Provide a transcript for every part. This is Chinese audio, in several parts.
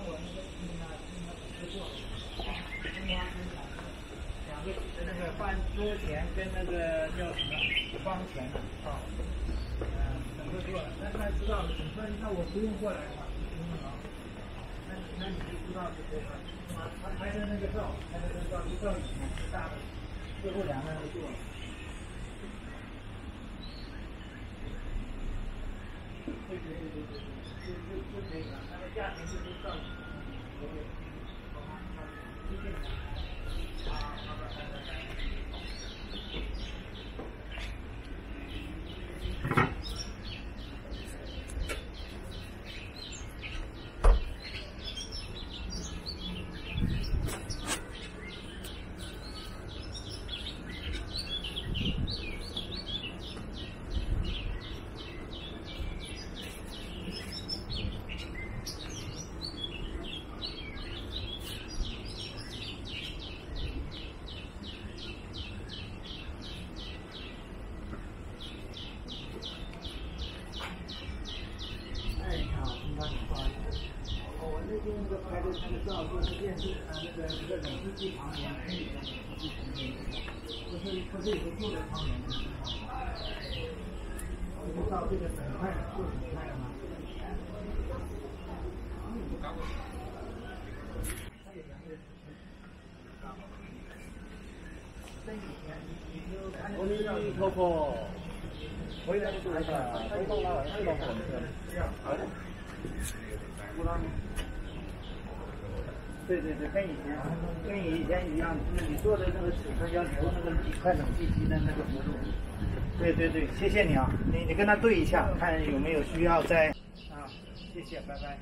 帮我那个拼啊拼啊合作，中华生产两个那个饭桌钱跟那个叫什么方钱啊，嗯，整个做了，那他知道了，你说那我不用过来的话，不用了，那那你就知道是这个，他他拍的那个照，拍的那个照，就照以前是大的，最后两个人做了。对对对对对对，就就就可以了。那个价钱就是照你所有，好吗？好，就这样。啊，好的，好的，好的。哎，你好，请帮你不好意思。我那个拍的那个照，就是电视啊，那个那个冷气机旁边可以的，不是旁边不是不是有个旧的窗帘的地方。这个照这个很快做很快的吗？阿弥陀佛，回来就来了，东方老西方红对对对，跟以前跟以前一样，就是你做的那个尺寸要留那个几块冷气机的那个幅度。对对对，谢谢你啊，你你跟他对一下，看有没有需要再啊，谢谢，拜拜。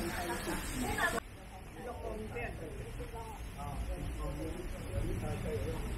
Thank you.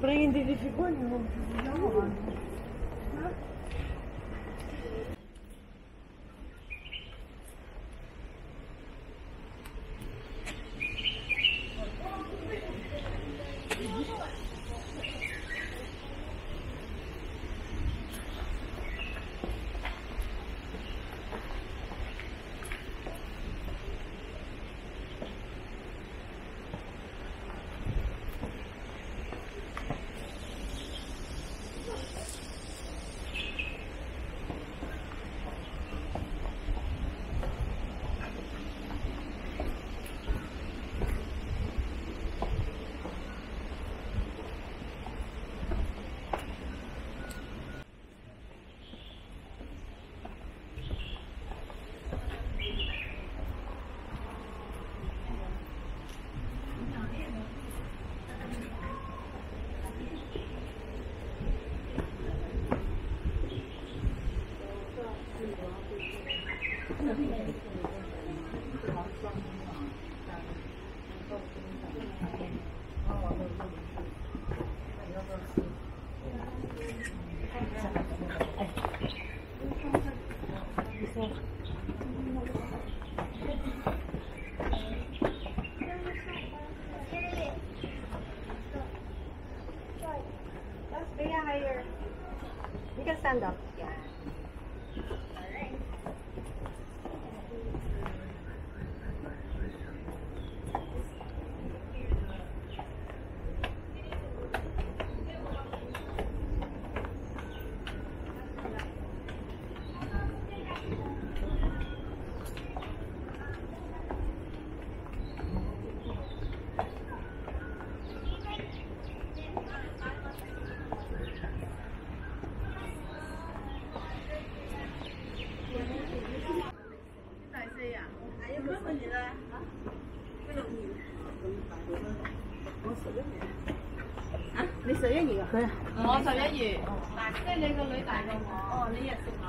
prendem de figurino. Can stand up. Yeah. À, 你十一月啊？佢啊。我十一月，即系你个女大过我。哦，你日食樓。